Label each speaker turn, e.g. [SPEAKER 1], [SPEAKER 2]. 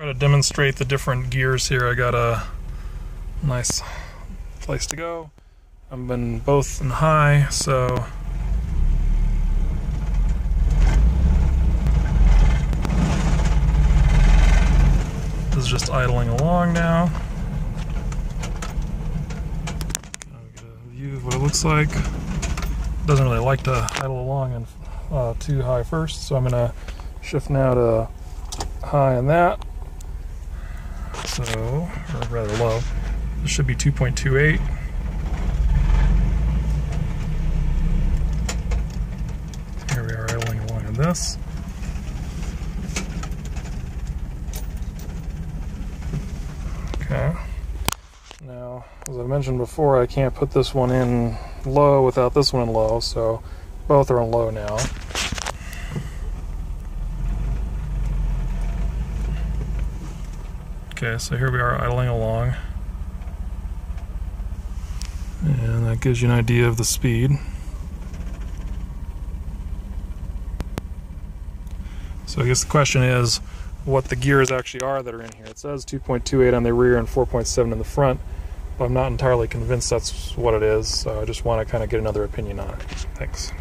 [SPEAKER 1] Try to demonstrate the different gears here. I got a nice place to go. I've been both in high, so this is just idling along now. Get a view of what it looks like. Doesn't really like to idle along in uh, too high first, so I'm gonna shift now to high on that. So, or rather low. This should be 2.28. Here we are idling along on this. Okay. Now, as I mentioned before, I can't put this one in low without this one in low, so both are in low now. Okay, so here we are idling along. And that gives you an idea of the speed. So I guess the question is what the gears actually are that are in here. It says 2.28 on the rear and 4.7 in the front, but I'm not entirely convinced that's what it is, so I just want to kind of get another opinion on it. Thanks.